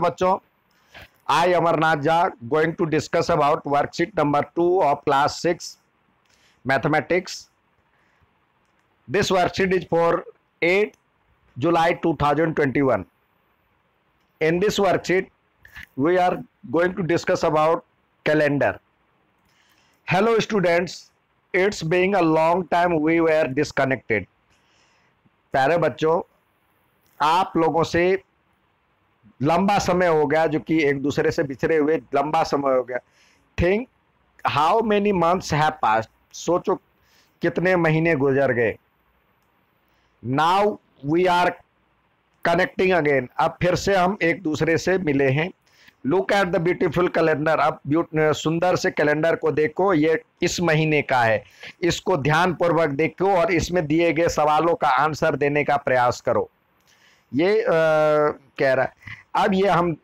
बच्चों I Amarnath Jha going to discuss about worksheet number two of class six mathematics this worksheet is for eight July 2021 in this worksheet we are going to discuss about calendar hello students it's being a long time we are disconnected प्यारे बच्चों, आप लोगों से लंबा समय हो गया जो कि एक दूसरे से बिछड़े हुए लंबा समय हो गया। Think how many months have passed सोचो कितने महीने गुजर गए। Now we are connecting again अब फिर से हम एक दूसरे से मिले हैं। Look at the beautiful calendar अब सुंदर से कैलेंडर को देखो। ये इस महीने का है। इसको ध्यान पूर्वक देखो और इसमें दिए गए सवालों का आंसर देने का प्रयास करो। ये आ, कह रहा है। अब ये हम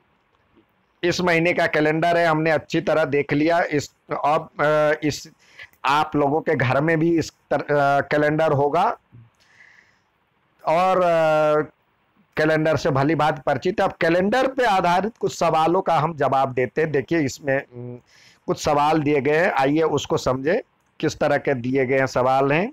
इस महीने का कैलेंडर है, हमने अच्छी तरह देख लिया। इस, अब इस, आप लोगों के घर में भी इस कैलेंडर होगा। और कैलेंडर से भली बात परिचित अब कैलेंडर पे आधारित कुछ सवालों का हम जवाब देते हैं। देखिए, इसमें कुछ सवाल दिए गए हैं। आइए उसको समझे, किस तरह के दिए गए हैं सवाल हैं।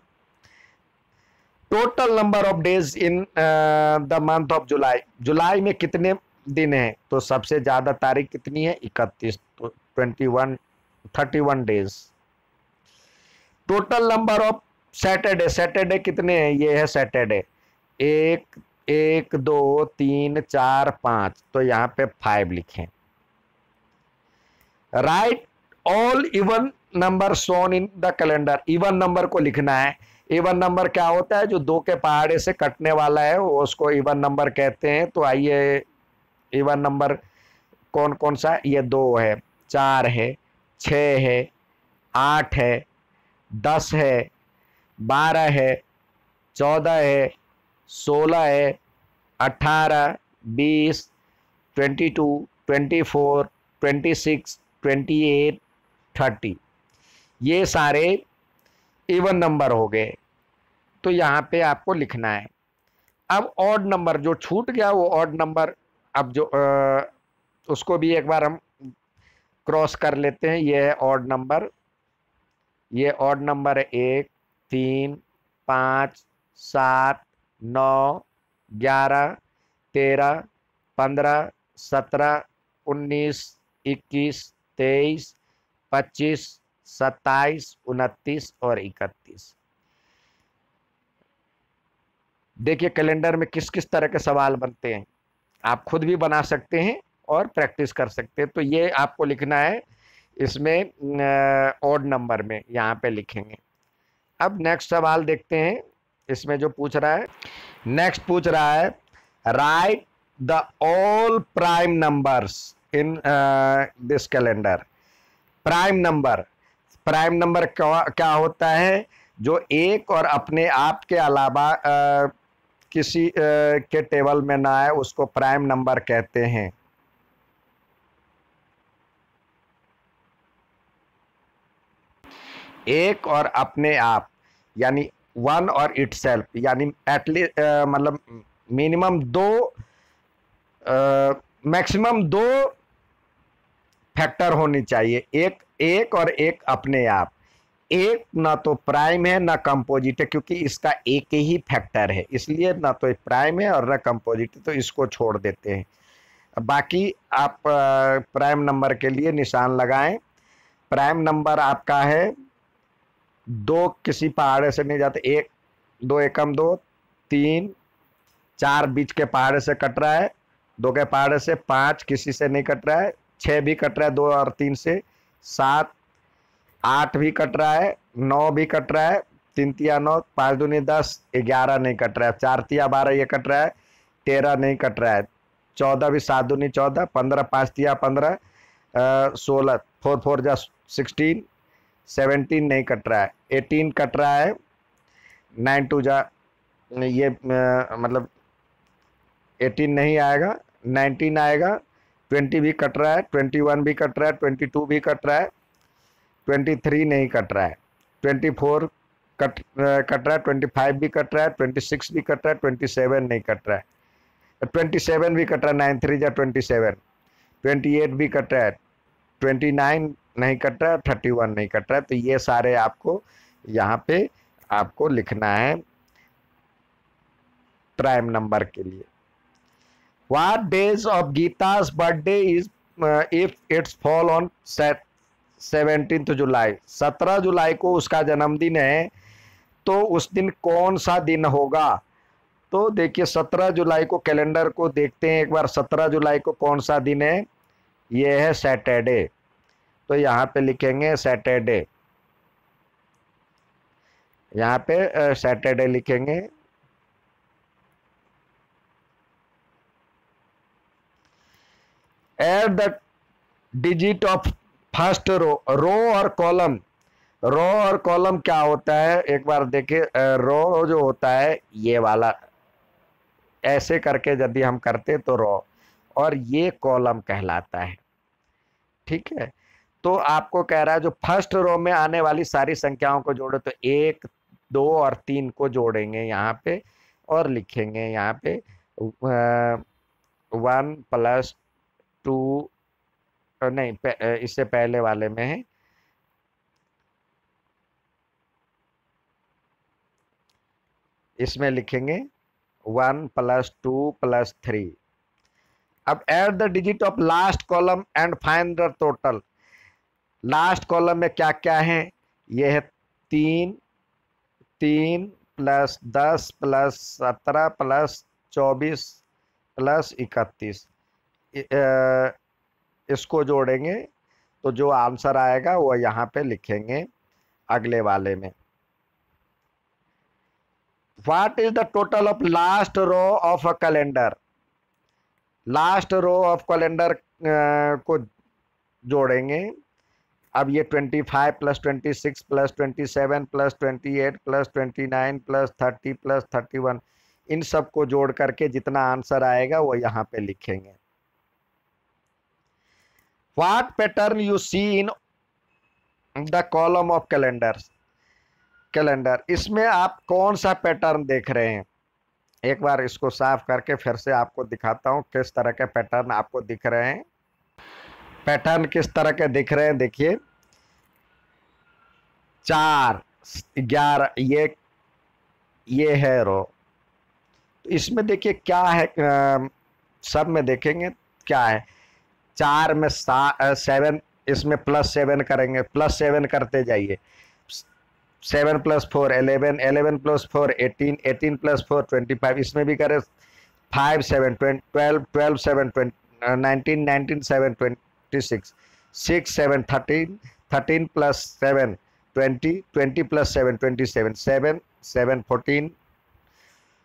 Total number of days in the month of July जुलाई में कितने दिन है तो सबसे ज़्यादा तारीख कितनी है? इकतीस तो twenty one thirty one days total number of Saturday Saturday कितने हैं? ये है सैटरडे एक एक, दो, तीन, चार, पाँच तो यहाँ पे फाइव लिखें. Write all even numbers in the calendar even number को लिखना है. इवन नंबर क्या होता है? जो दो के पहाड़े से कटने वाला है उसको इवन नंबर कहते हैं. तो आइए इवन नंबर कौन कौन सा? ये दो है, चार है छ है, आठ है, दस है, बारह है, चौदह है, सोलह है, अठारह, बीस, twenty two, twenty four, twenty six, twenty eight, thirty. ये सारे इवन नंबर हो गए। तो यहाँ पे आपको लिखना है। अब ऑड नंबर जो छूट गया, वो ऑड नंबर अब जो आ, उसको भी एक बार हम क्रॉस कर लेते हैं ये है ऑड नंबर ये ऑड नंबर है एक तीन पाँच सात नौ ग्यारह तेरह पंद्रह सत्रह उन्नीस इक्कीस तेईस पच्चीस सत्ताईस उनतीस और इकतीस। देखिए कैलेंडर में किस किस तरह के सवाल बनते हैं। आप खुद भी बना सकते हैं और प्रैक्टिस कर सकते हैं। तो ये आपको लिखना है, इसमें ओड नंबर में, यहाँ पे लिखेंगे। अब नेक्स्ट सवाल देखते हैं, इसमें जो पूछ रहा है। नेक्स्ट पूछ रहा है write the all prime numbers in this calendar prime number prime number क्या होता है? जो एक और अपने आप के अलावा किसी के टेबल में ना आए, उसको प्राइम नंबर कहते हैं। एक और अपने आप, यानी वन और इट सेल्फ यानी एटलीस्ट मतलब मिनिमम दो मैक्सिमम दो फैक्टर होनी चाहिए। एक एक और एक अपने आप। एक ना तो प्राइम है, ना कंपोजिट है, क्योंकि इसका एक ही फैक्टर है। इसलिए ना तो प्राइम है और ना कंपोजिट तो इसको छोड़ देते हैं। बाकी आप प्राइम नंबर के लिए निशान लगाएँ। प्राइम नंबर आपका है, दो किसी पहाड़े से नहीं जाते, एक, दो एकम, दो, तीन, चार बीच के पहाड़े से कट रहा है, दो के पहाड़े से पाँच किसी से नहीं कट रहा है छः भी कट रहा है, दो और तीन से सात आठ भी कट रहा है नौ भी कट रहा है तीन तिया नौ पाँच दूनी दस ग्यारह नहीं कट रहा है चार तिया बारह ये कट रहा है तेरह नहीं कट रहा है चौदह भी सात दूनी चौदह पंद्रह पाँच तिया पंद्रह सोलह फोर फोर जा सिक्सटीन सेवनटीन नहीं कट रहा है एटीन कट रहा है नाइन टू जा ये आ, मतलब एटीन नहीं आएगा नाइनटीन आएगा ट्वेंटी भी कट रहा है ट्वेंटी वन भी कट रहा है ट्वेंटी टू भी कट रहा है ट्वेंटी थ्री नहीं कट रहा है। ट्वेंटी फोर कट कट रहा है, ट्वेंटी फाइव भी कट रहा है, ट्वेंटी सिक्स भी कट रहा है, ट्वेंटी सेवन नहीं कट रहा है। ट्वेंटी सेवन भी कट रहा है, नाइन थ्री जा ट्वेंटी सेवन। ट्वेंटी एट भी कट रहा है, ट्वेंटी नाइन नहीं कट रहा है थर्टी वन नहीं कट रहा है। तो ये सारे आपको, यहाँ पे आपको लिखना है प्राइम नंबर के लिए। What days of gita's birthday is if it's fall on on seventeen July, सत्रह जुलाई को उसका जन्मदिन है तो उस दिन कौन सा दिन होगा? तो देखिए, सत्रह जुलाई को कैलेंडर को देखते हैं एक बार, सत्रह जुलाई को कौन सा दिन है? ये है सैटरडे। तो यहाँ पे लिखेंगे सैटरडे। यहाँ पे सैटरडे लिखेंगे। Add the digit of first row row और कॉलम। रो और कॉलम क्या होता है? एक बार देखिए रो जो होता है, ये वाला। ऐसे करके यदि हम करते तो रो, और ये कॉलम कहलाता है। ठीक है? तो आपको कह रहा है, जो फ़र्स्ट रो में आने वाली सारी संख्याओं को जोड़े तो एक, दो और तीन को जोड़ेंगे यहाँ पे, और लिखेंगे यहाँ पे वन प्लस टू नहीं इससे पहले वाले में है। इसमें लिखेंगे one plus two plus three. अब add the digit of last column and find the total last column में क्या क्या है? यह है तीन तीन प्लस दस प्लस सत्रह प्लस चौबीस प्लस इकतीस। इसको जोड़ेंगे तो जो आंसर आएगा वो यहाँ पे लिखेंगे अगले वाले में। What is the total of last row of a calendar last row of calendar को जोड़ेंगे। अब ये 25 plus 26 plus 27 plus 28 plus 29 plus 30 plus 31 इन सबको जोड़ करके जितना आंसर आएगा वो यहाँ पे लिखेंगे। What pattern you see in the column of calendar इसमें आप कौन सा पैटर्न देख रहे हैं? एक बार इसको साफ़ करके फिर से आपको दिखाता हूँ किस तरह के पैटर्न आपको दिख रहे हैं। पैटर्न किस तरह के दिख रहे हैं देखिए। चार ग्यारह ये ये है रो तो इसमें देखिए क्या है आ, सब में देखेंगे क्या है। चार में सा सेवन इसमें प्लस सेवन करेंगे। प्लस सेवन करते जाइए। Seven plus four eleven eleven plus four eighteen eighteen plus four twenty five इसमें भी करें। Five seven twenty twelve twelve seven twenty nineteen nineteen seven twenty six six seven thirteen thirteen plus seven twenty twenty plus seven twenty seven seven seven fourteen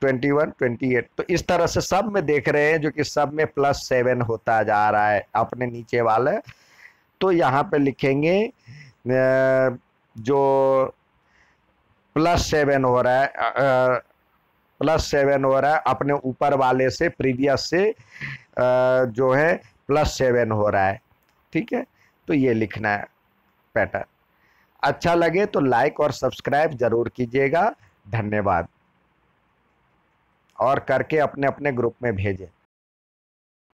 twenty one, twenty eight. तो इस तरह से सब में देख रहे हैं, जो कि सब में प्लस सेवन होता जा रहा है अपने नीचे वाले। तो यहाँ पे लिखेंगे जो प्लस सेवन हो रहा है प्लस सेवन हो रहा है अपने ऊपर वाले से प्रीवियस से जो है प्लस सेवन हो रहा है। ठीक है? तो ये लिखना है पैटर्न अच्छा लगे तो लाइक और सब्सक्राइब ज़रूर कीजिएगा। धन्यवाद। और करके अपने अपने ग्रुप में भेजें।